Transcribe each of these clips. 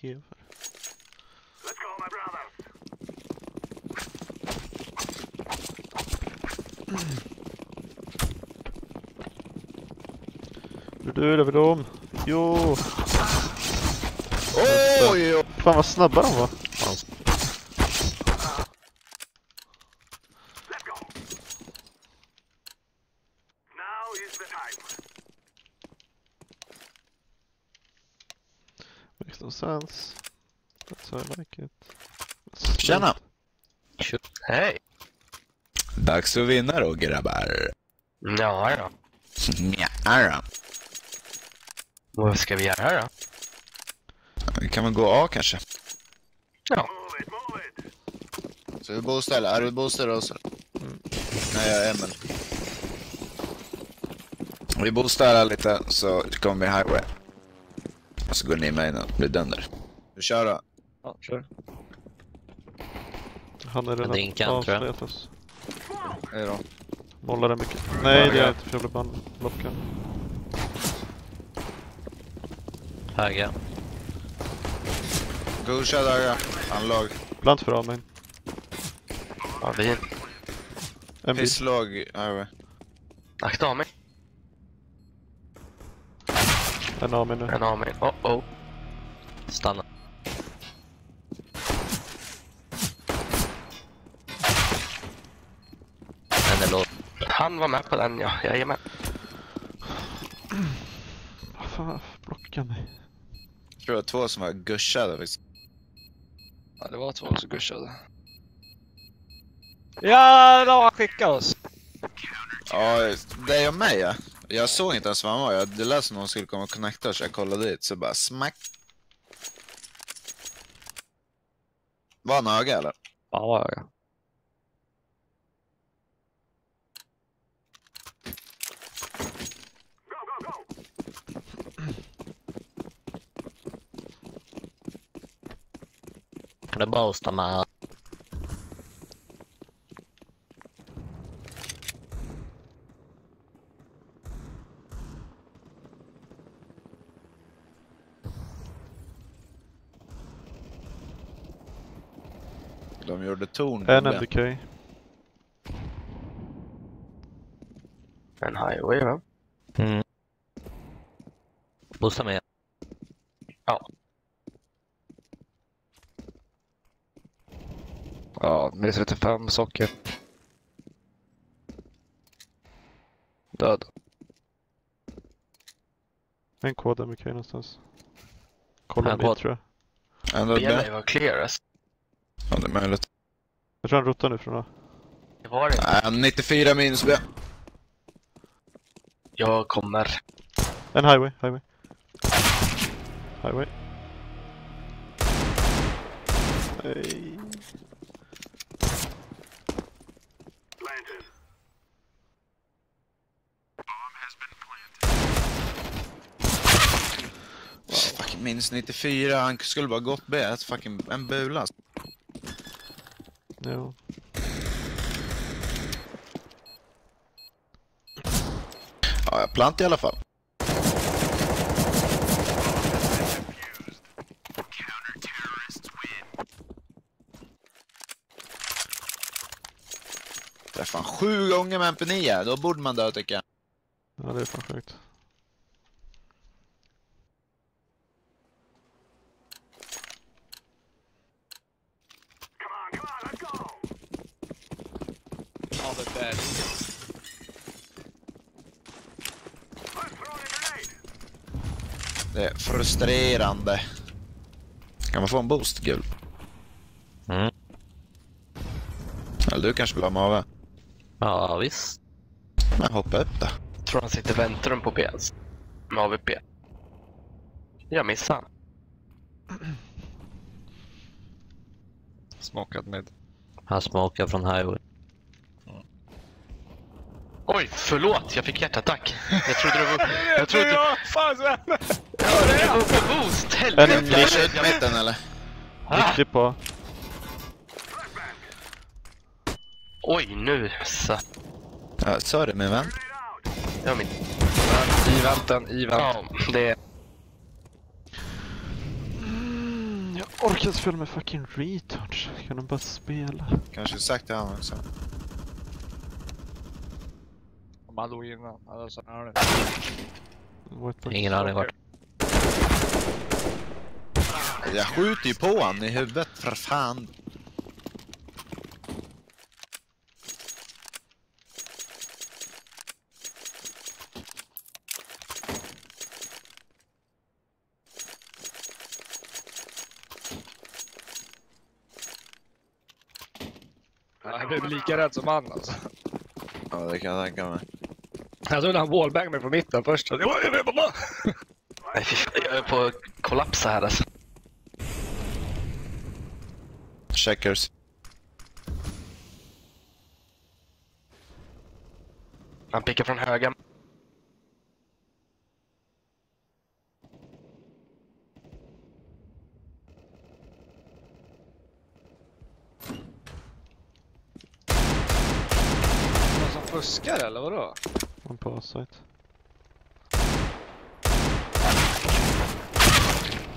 För? Du dödar vi dem? Jo! Oj, oj. Fan vad snabba de var. Sense. That's how I like it. Tjena! Hej! Dags att vinna då grabbar. Ja, ja. Ja, då. Vad ska vi göra då? Vi kan väl gå A kanske? Ja. Så vi boostar eller? Är du boostar oss? Mm. Nej, jag är Emil. Vi boostar lite så kommer vi highway. Så går ni med in och blir dunder. Du kör då. Ja, kör. Han är redan det jag. avslöjat oss. Hej då. Mollar är mycket. Nej det är inte för jag blev bandlockad. Höga. Gusha daga. Han låg. Blant för mig. Ja, vi En bil. Piss låg. highway. akta mig. En av mig nu. En av mig. Oh, oh. Stanna. En är låg. Han var med på den, ja. Jag är med. Vad fan blockar mig? Jag tror det var två som var gushade. Ja, det var två som gushade. Ja, de skickar oss. Ja, det och mig ja. Jag såg inte ens vad han var. Jag- Det lät som någon skulle komma och connecta så jag kollade dit. Så bara smack. Var han öga, eller? Ja, var öga. Kan du boosta med? De gjorde torn. En Ja. MDK. En highway, va? Mm. Boosta med. Ja, med 35 socker. Död. En kod MDK någonstans. Kolla En kod. tror jag. Ändå Be mig B. vara clearast. Ja, det är möjligt. Jag tror han ruttar nu från A. Det var det. Nej, 94 minus B. Jag kommer. En highway, highway. Highway. Nej. Fucking minus 94. Han skulle bara gått B. Fucking en bula. Jo. Ja, jag plant i alla fall. Det är fan sju gånger med MP9. Då borde man dö tycker jag. Ja det är fan sjukt. Ja, det är Det är frustrerande. Kan man få en boost, gul? Mm. Eller du kanske vill ha mave? Ja, visst. Men hoppa upp då. Tror han sitter väntrum på PS. Med AVP. Jag missade. Smokat med. Han smokar från highway. Oj, förlåt. Jag fick hjärtattack. Jag trodde det var... Jag trodde... Ja, det var på boost. Helvete. Flasha ut mitten eller? Riktigt på. oj, nu så. Ja, sorry min vän. Det var min... I vänten, i vänten. Ja, det... orkar inte spela med fucking retards. Kan de bara spela? Kanske sagt till honom också. Om han dog innan. Alltså, ja, det. Whiteboard. Ingen aning vart. Jag skjuter ju på han i huvudet för fan. Ja, Jag blev lika rädd som han alltså. Ja, det kan jag tänka mig. Jag trodde han wallbangade mig från mitten först. Jag är på att kollapsa här alltså. Checkers. Han pickar från höger. Någon som fuskar eller vadå? Han på A-site.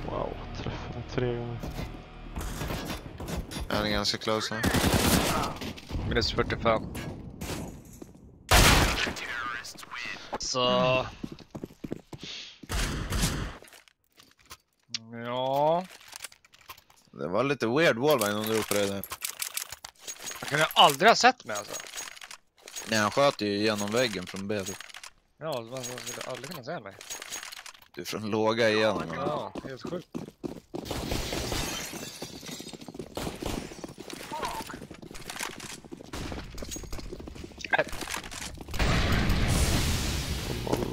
Wow, träffade tre gånger. Han är ganska close nu. Minus 45. Så... Ja... Det var lite weird wallbang de drog på det där. Jag kan ju aldrig ha sett mig alltså. Nej, han sköt ju genom väggen från B. typ. Ja, man skulle aldrig kunna se mig. Du är från låga igenom. Ja, helt sjukt.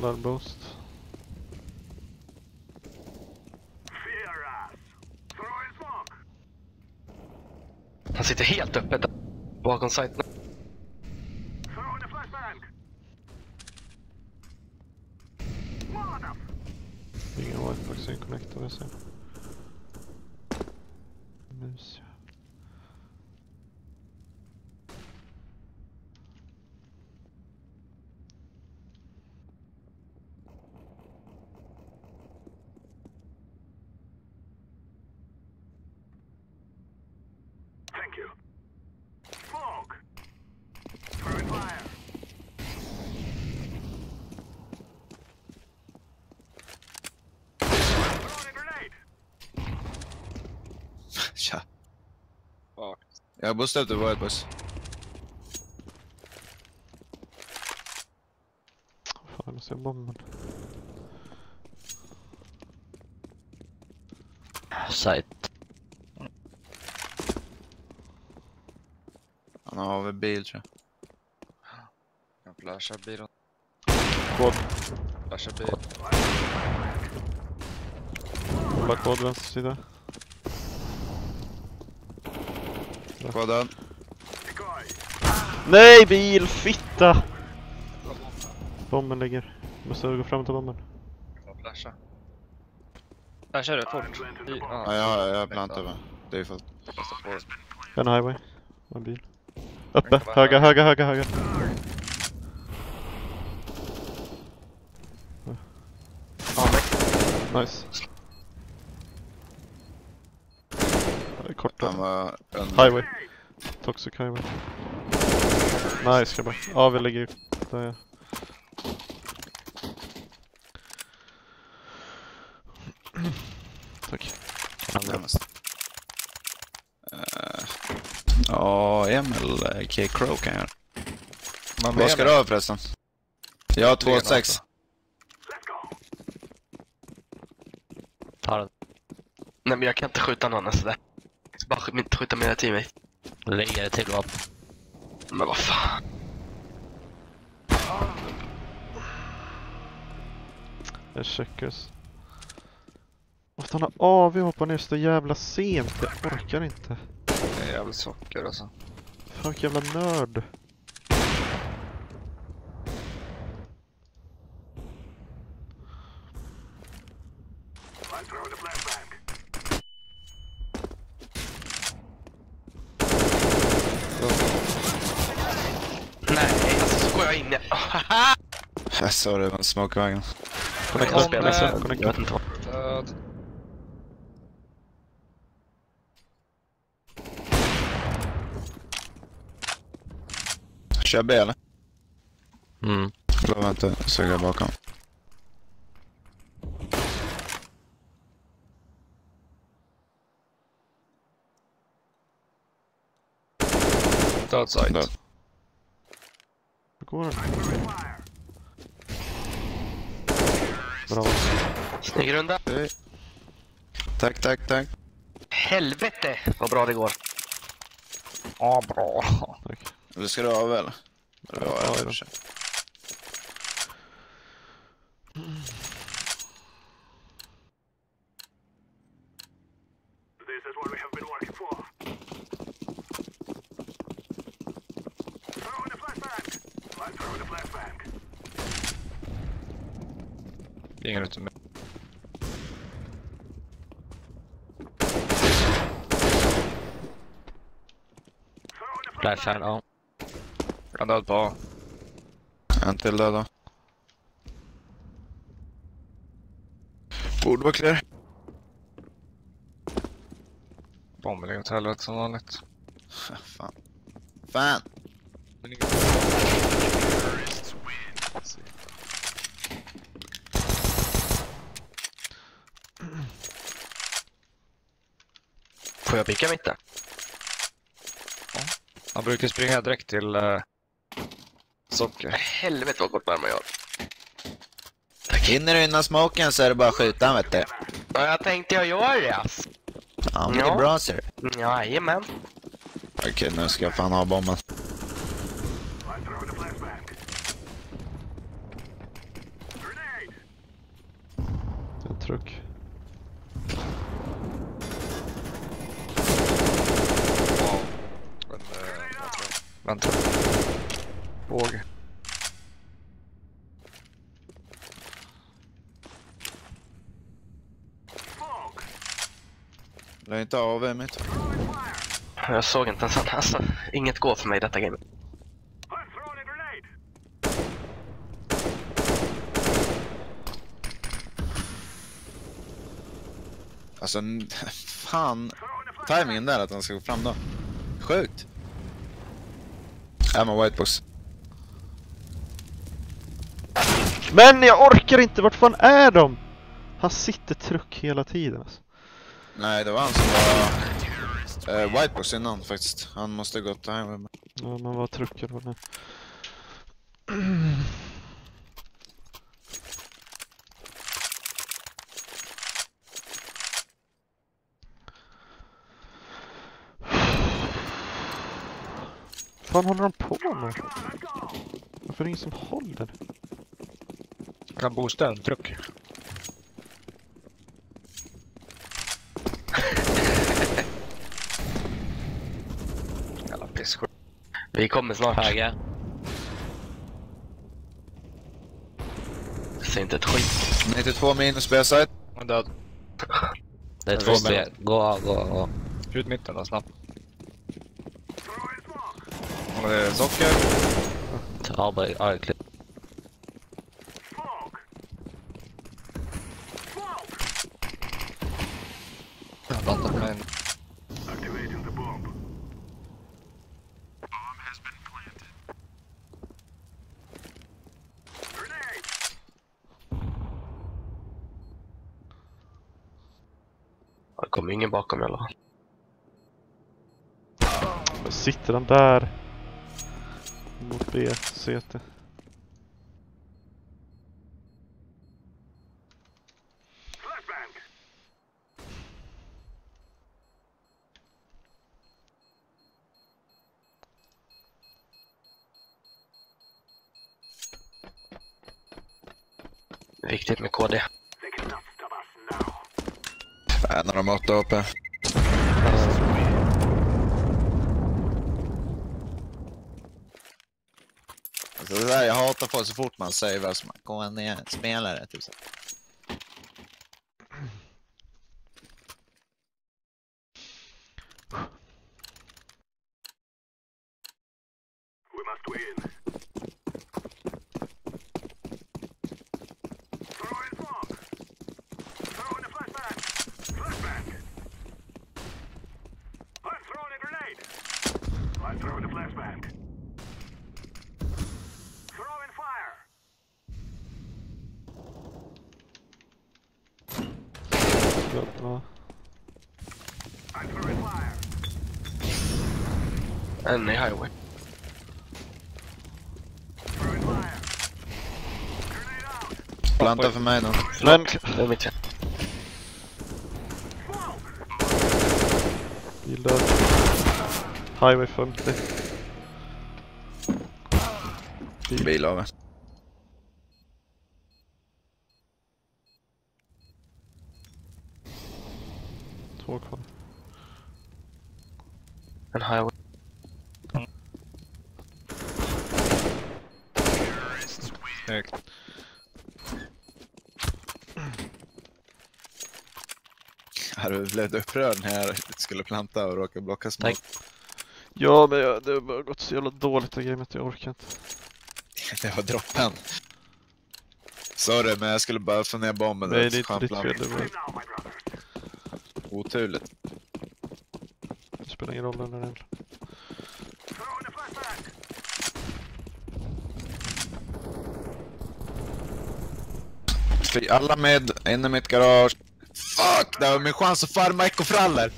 De boost. Han sitter helt öppet bakom sajten. Ingen whitebox in connector jag ser. Mus. Tja. Fuck. Jag boostade upp till whitebox. Fan, jag måste ha bomben. Site. Han har väl bil tror jag. Jag flashar bilen. Kod. Flashar bilen. Kolla kod vänster sida. Kodad. Nej bil! Fitta! Bomben ligger. Måste gå fram till bomben. Jag flashar. Du fort? I, Ja, jag, jag plantar mig. Det är fullt. En highway. En bil. Uppe! Höga, höga, höga, höga. Nice. Var under. Highway. Toxic highway. Nice grabbar. Ja, vi ligger där ja. Tack. Närmast. Eh, Ja, Emil eh, K. Crow kan jag göra. Man Vad ska du ha förresten? Jag har 2,6. Ta den. Nej men jag kan inte skjuta någon sådär. Bara sk- inte skjuta mina teammates. Lägger det till vapen. Men vad fan. Jag checkers. Måste han ha AV och hoppa ner så jävla sent? Jag orkar inte. Det är jävligt socker alltså. Vilken jävla nörd. Nej, alltså så går jag in. jag såg det var en smoke i vägen. Kom inte spela nästa, kom inte. Död. Kör B eller? Mm. Lova inte, så går jag bakom. Död site. Död. Hur går den? Bra. Snygg runda. Tack, tack, tack. Helvete vad bra det går. Ja, bra. Tack. Eller ska du av eller? Ja, ja, ja. Flashar, ja. Kan död på A. En till där då. Borde vara clear. Bomben ligger åt helvete som vanligt. Fan. Fan. Får jag picka mitten? Han brukar springa direkt till uh, socker. Helvete vad kort armar jag har. Hinner du innan smoken så är det bara att skjuta han, vet du. Ja, jag tänkte jag gör det ass. Ja, men det Ja. är bra ser du. Jajamän. Okej, nu ska jag fan ha bomben. Det är en truck. Wow. Men, uh, vänta. Våg. Lär inte av mitt. Jag såg inte ens att alltså, inget går för mig i detta game. Alltså, fan. Timingen där att han ska gå fram då. Sjukt. I'm a whitebox. Men jag orkar inte! Vart fan är de? Han sitter truck hela tiden alltså. Nej, det var han som var uh, whitebox innan faktiskt. Han måste gått highway. Ja, man var truckad var det. fan håller de på med? Varför är det ingen som håller? Kan boosta en truck. Jävla pisskit. Vi kommer snart. Höger. Säg inte ett skit. 92 minus B-side. Han är död. Det är Jag två B. Gå gå av. Skjut mitten då, snabbt. Är socker. Ja, bara ja, klipp. Blandat med en. Det kommer ingen bakom i alla fall. Sitter han där? Mot B, CT. Viktigt med KD. En av de åtta uppe. Alltså det där jag hatar folk så fort man säger vad som går ner spelare typ så. En i highway. Planta för mig då. Men, Det är mitt fel. bil död. Highway 50. Bil av. Två kvar. En highway. Snyggt. Blivit upprörd när jag skulle planta och råkade blocka smoke? Ja, men jag, det har gått så jävla dåligt det gamet, jag orkar inte. Det var droppen. Sorry, men jag skulle bara få ner bomben. Nej, det är inte ditt fel. land. Det, var, Oturligt. det spelar ingen roll när det är Alla med, in i mitt garage. Fuck! Det var min chans att farma ekofraller.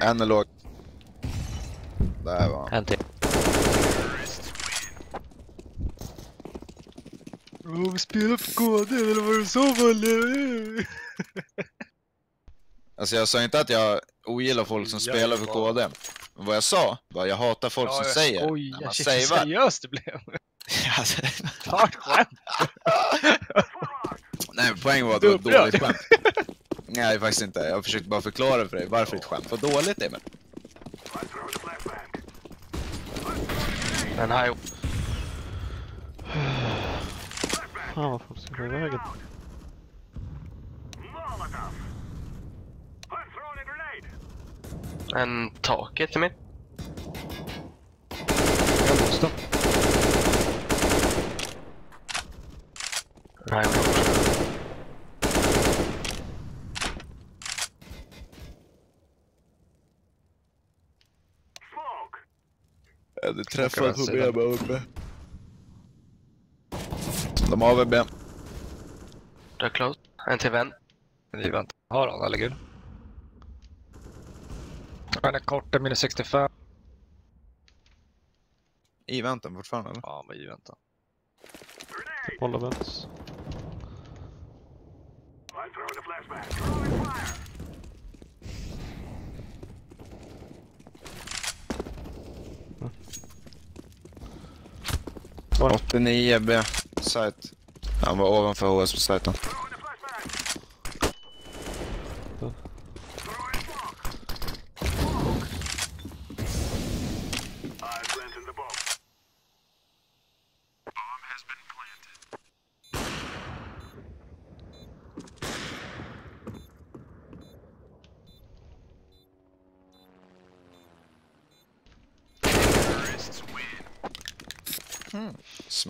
En är låg. Där var han. En till. Oh, vi spelar för KD eller vad du sa Valle? Alltså jag sa inte att jag ogillar folk som Ja, spelar för ja. KD. Men vad jag sa var jag hatar folk som säger Oj, när man shit, savear. seriöst det blev. Ett skämt. Nej, poängen var att det var ett Du är dåligt skämt. Nej, faktiskt inte. Jag försökte bara förklara för dig varför ett skämt var dåligt, Emil. En highway. Fan vad folk ska gå i vägen. En taket till mitt. Jag måste. Highway. Jag hade träffat träffat på B uppe. De har AVB. Det är close. En till vän. Vi väntar. Har han eller gud? Han är kort, minus 65. I väntan fortfarande eller? Ja, men vi väntar. Hålla vänts. Var? 89 B. Site. Han var ovanför HS på sajten.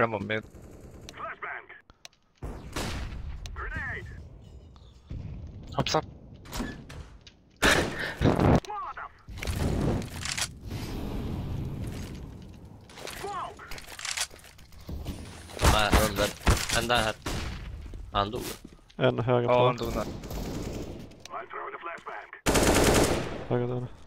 Den var med. Hoppsan. Nej, under. En där er här. Han dog. En höger Ja, han dog där. Höger där.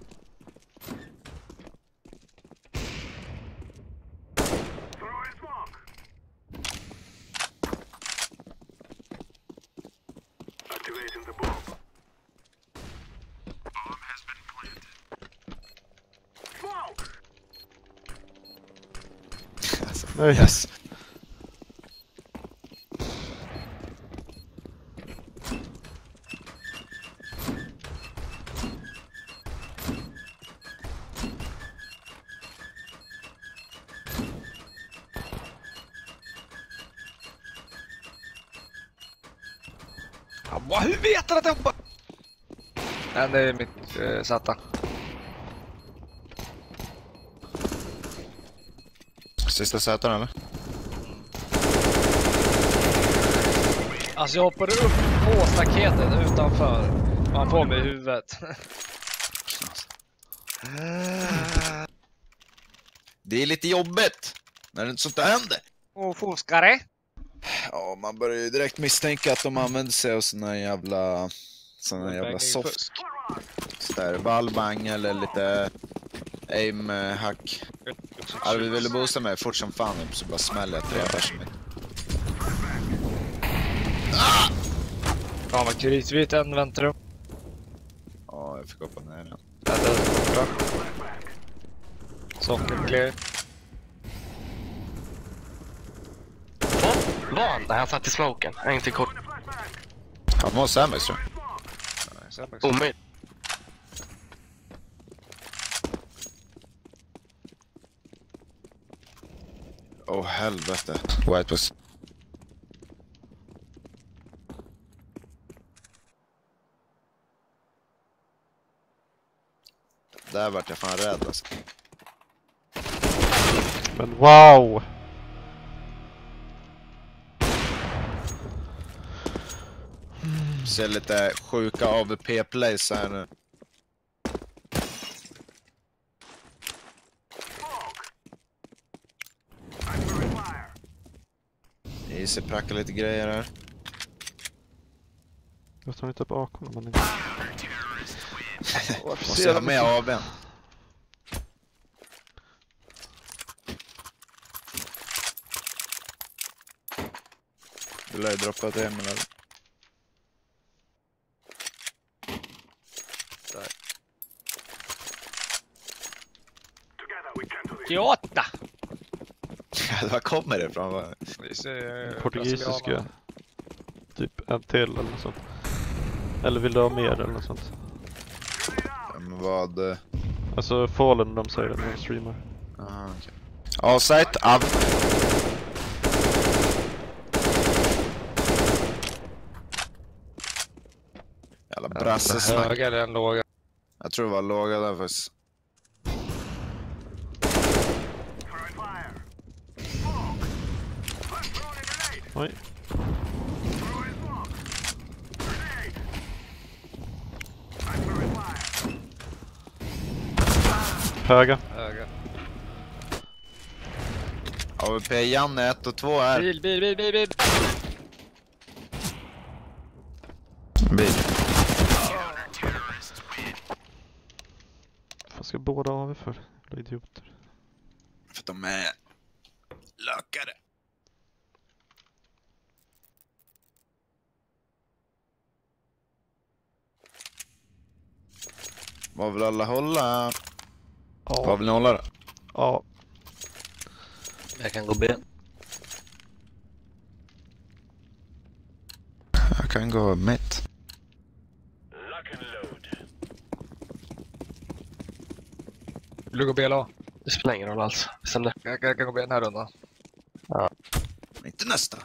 Yes. Hur vet han att jag hoppar? Nej, det är mitt eh, Z. Sista säten eller? Alltså jag hoppade upp på staketet utanför. Och han får mig i huvudet. Det är lite jobbigt när det sånt där händer. Åh, forskare! Ja, man börjar ju direkt misstänka att de använder sig av såna jävla... Såna jävla soft... Sådär, wallbang eller lite aim hack. Arvid ville boosta mig fort som fan upp så bara smäller jag tre pers mitt. Fan vad kritvitt en väntrum. Ja, jag fick hoppa ner den. Där är borta. Socker clear. Var han där? Han satt i smoken. En till kort. Han var Samus tror jag. Omöjligt. Åh helvete. White was... Där vart jag fan rädd alltså. Men wow! Ser lite sjuka AWP-plays här nu. Easy prackar lite grejer här. Jag tar inte upp AK när man inte... Måste jag ha med AWn? Du lär ju droppa ett Emil eller? Kyoto! Var kommer det ifrån? Vad- Portugisiska. Typ en till eller något sånt. Eller vill du ha mer eller något sånt? Men vad... eh, Alltså Fallen de säger det när de streamar. Aha, okej. All-site, av. Jävla brassesnack. Höga eller en låga? Jag tror det var låga där faktiskt. Oj. Höga. Höga. AWP Janne 1 och 2 här. Bil, bil, bil, bil, bil! Bil. Vad ska båda AW för? Jävla idioter. För att de är lökare. Vad vill alla hålla? Vad Ja. vill ni hålla då? Ja. Jag kan gå B. Jag kan gå mitt. Vill du gå B eller A? Det spelar ingen roll alls. Bestäm det. Jag, jag kan gå B den här rundan. Inte nästa.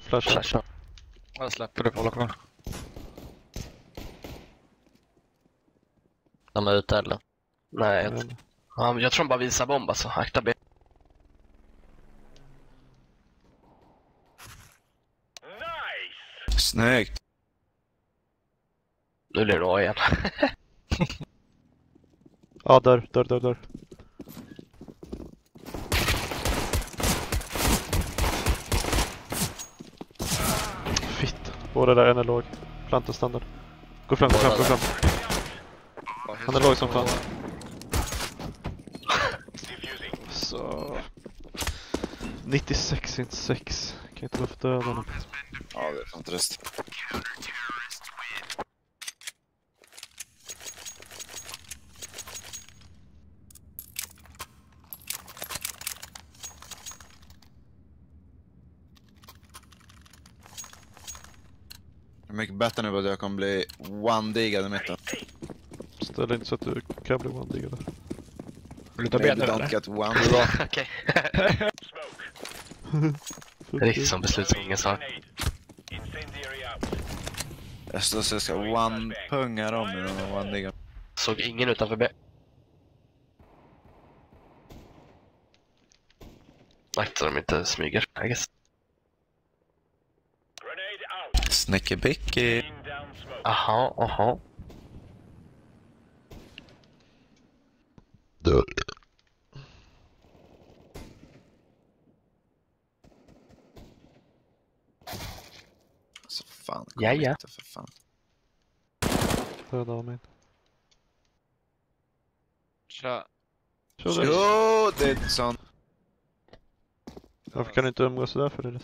Flash. Flasha. Jag släpper det på hålla kvar. De är ute eller? Nej, jag, ja, jag tror de bara visar bomb alltså. Akta B. Snyggt. Nu blir det A igen. Ja, dörr, dörr, dörr, dörr. Fitt. Båda där, en är låg. Planta standard. Gå fram, gå fram, gå fram. Han är låg som fan. Så... 96 inte 6. Kan inte bara få döda honom. Ja, det är fantastiskt. trist. mycket bättre nu på att jag kommer bli one-digad i mitten? Ställ inte så att du kan bli one-diggad. Vill du ta B nu eller? get one. Okej. Riktigt som beslut som ingen sa. Jag står så jag ska one-punga dem med de one Såg ingen utanför B. Akta de inte smyger, I guess. Snickerbicki. Aha, aha. Alltså fan. kom Jaja. inte för fan. Döda av mig. Tja. Det. Jo, det är. Varför kan du inte umgås sådär för det?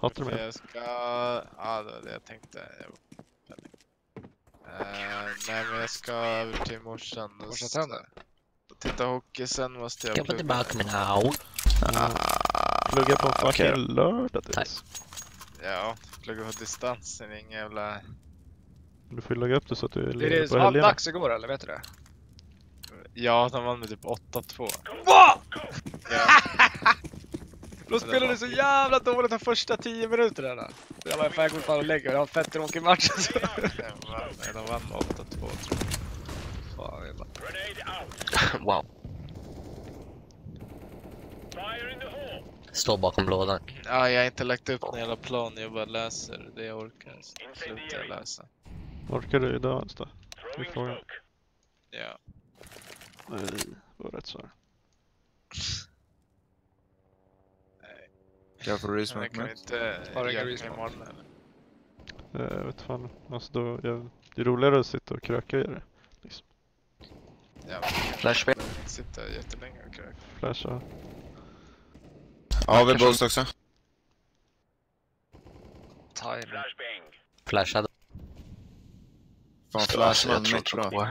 Hatar du mig? Jag ska... Ja, det var det jag tänkte. Jag... Uh, nej men jag ska över till morsan och Borsta s- tänder. Titta hockey, sen måste jag plugga. tillbaka. Plugga på en Ah, okej fucking lördag Tack. Dennis. Ja, plugga på distans. Det är ingen jävla... Du får ju lägga upp det så att du är Det är ledig det på som var helgerna. dags igår eller vet du det? Ja, de vann med typ 8-2. VA? Ja, De spelade så jävla dåligt de första 10 minuterna. där. Jag bara, fan jag går fan och lägger mig. Jag har fett tråkig match alltså. de vann med 8-2 tror jag. Jävla. Wow. Står bakom lådan. Ja, jag har inte lagt upp någon jävla plan, jag bara läser det jag orkar. Jag läsa. Orkar du idag ens då? Det är frågan. Ja. Nej, det var rätt svar. Jag får resmack jag kan med. inte Har jaga respawn? imorgon eller? Eh, Jag vet fan. Alltså då, jag, det är roligare att sitta och kröka i det. Jag vill inte sitta jättelänge och kröka. Flasha. Ja, vi boost också. Timing. Flashade. Fan, flashman tror mitt bra.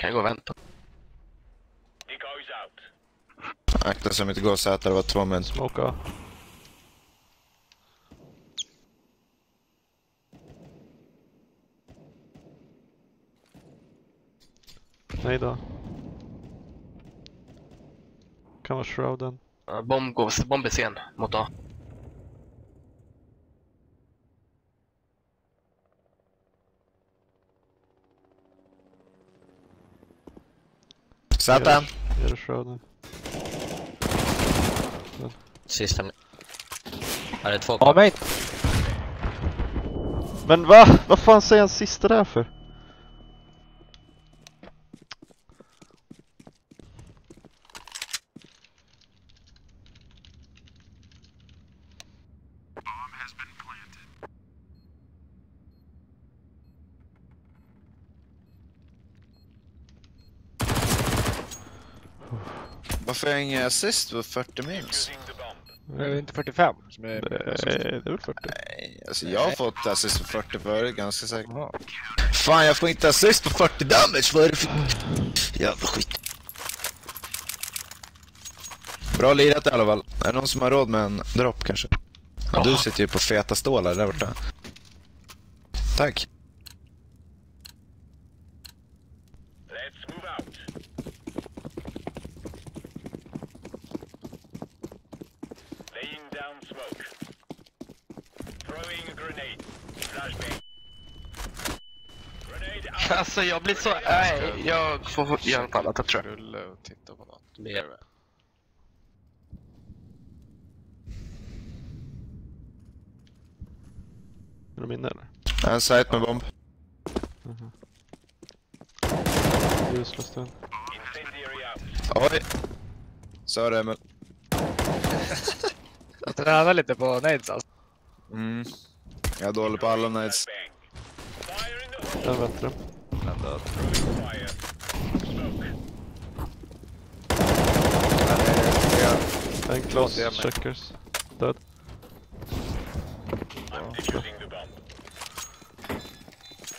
Kan jag gå och vänta? Akta så de inte går så att det var två min. Smoka. Nej då. Kan vara shrouden. Uh, bomb, går, bomb är sen mot A. Satan! Är det shrouden? Sista Är det två Ja kvar? men Men va? Vad fan säger han sista där för? Jag ingen assist på 40 minus? det är inte 45 som är... Det är, det är väl 40? Nej, alltså jag har fått assist på 40 förut, ganska säkert. Jaha. Fan, jag får inte assist på 40 damage, vad är det för... Jävla skit. Bra lirat i alla fall. Är det någon som har råd med en dropp kanske? Ja, du sitter ju på feta stålar där borta. Tack. Alltså jag blir så... Nej, jag får göra något annat tror jag. Och titta på något. Mer. Är de inne eller? En site med bomb. Useless den. Oj. Sorry Emil. Jag tränar lite på nades alltså. Mm. Jag är dålig på alla nights. Den väntar Men då- En close med. checkers. Död.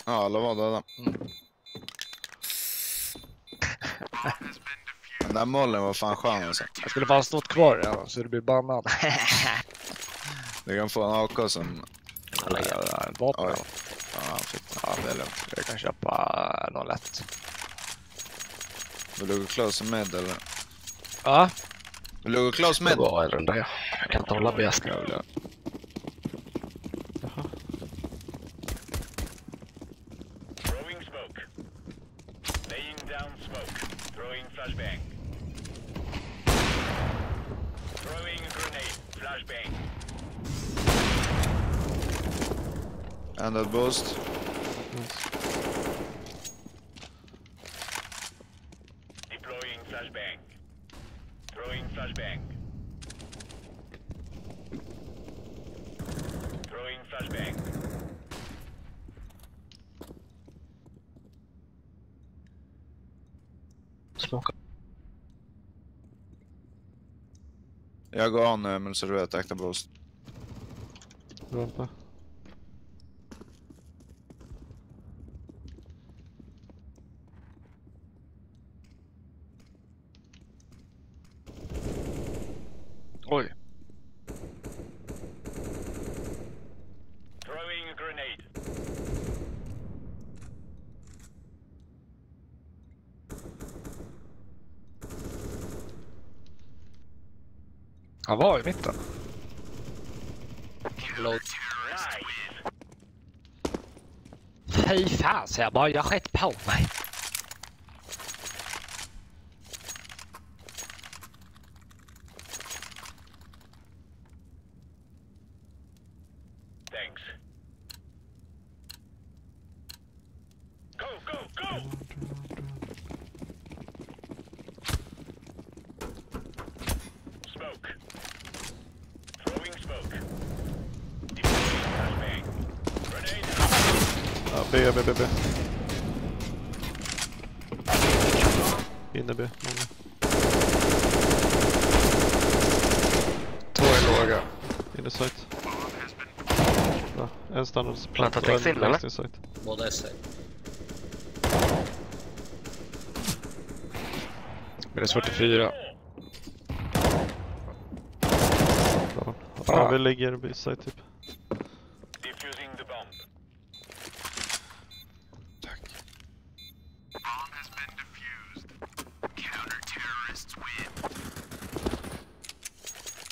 Ja, alla var döda. Den där mollen var fan skön alltså. Jag skulle fan stått kvar ja, så det blir bannad. Du kan få en AK som... Ja, ett vapen Oj. Ja. Fick ja, det är lugnt. Jag kan köpa något lätt. Vill du gå close med eller? Ja, Vill du gå close Det med? var en runda ja. Jag kan inte hålla B. jag vill Jaha. down smoke. Throwing flashbang. Throwing a grenade. Flashbang. Ändrat boost. Deploying flashbang. Throwing flashbang. Throwing flashbang. Smoka. Jag går an nu, men så du vet, akta boost. Rampa. Oj. Throwing a grenade. Han var i mitten. Nice. Fy fan, säger jag bara, jag skett på mig. Thanks. Go, go, go! Smoke. Throwing smoke. Deploying flashbang. Grenade out. Ja, B, B, B, B. Inne B, många. Två är låga. Inne site. Ja, standard Planta text in, eller? Båda är safe. Minus 44. Bra. Ja, vi ligger site typ. Defusing the bomb.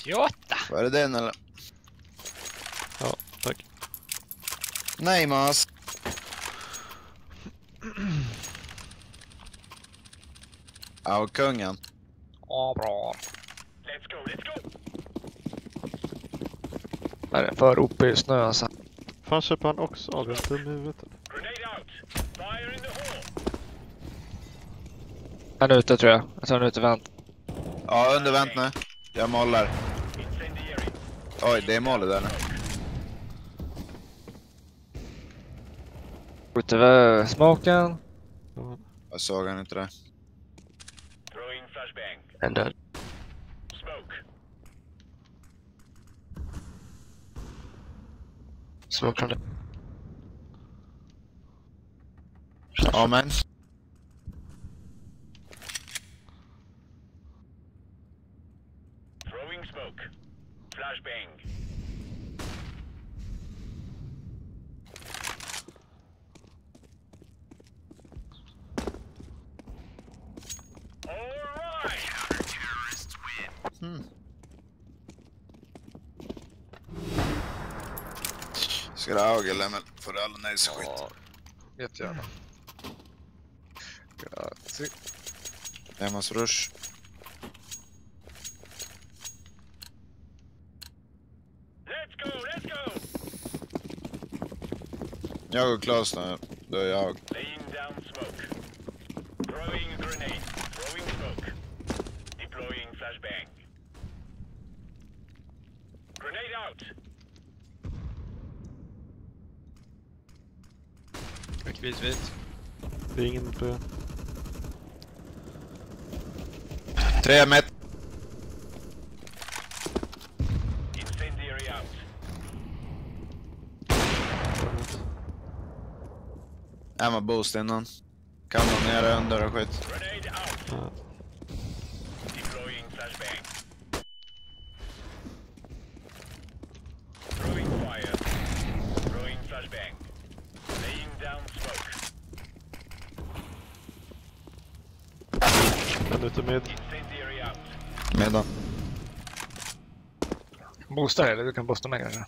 Jota! Var det den eller? Ja, tack. Nej, mas. Ja, och kungen. Ja, bra. Let's go, let's go! Här är för uppe i snö alltså. Fan köper han också? Dum i huvudet. Grenade out! Fire in the hole! Han är ute tror jag. Jag tror han är ute vänt. Ja, undervänt nu. Jag målar. Oj, det är målet där nu. Ute vid smoken. Ja, Jag såg han inte det. Throwing flashbang. En död. Smoke. Smoke från det. Ja, men. Throwing smoke. Flashbang. Alright! Hmm. Ha eller men får du alla nice skit? Ja, jättegärna. Grazie. Emmas rush. Let's go, let's go! Jag går close nu. Då är jag. Laying down smoke. Throwing a grenade. Throwing smoke. Deploying flashbang. Grenade out! Vit, vit. B. Tre met. Incendiary out. Framåt. Emma boost innan. Kan man nere under och skit. Grenade out. Ja, Med. Medan. Boosta eller du kan boosta mig kanske.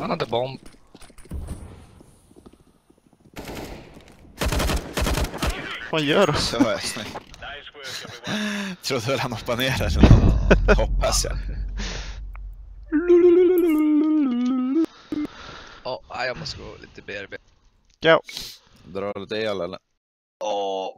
Han hade bomb. Vad gör du? Så är jag snygg. Nice work, everyone. Trodde väl han hoppade ner eller något. Hoppas jag. Ja, jag måste gå lite BRB. Go! Drar lite el eller? Åh,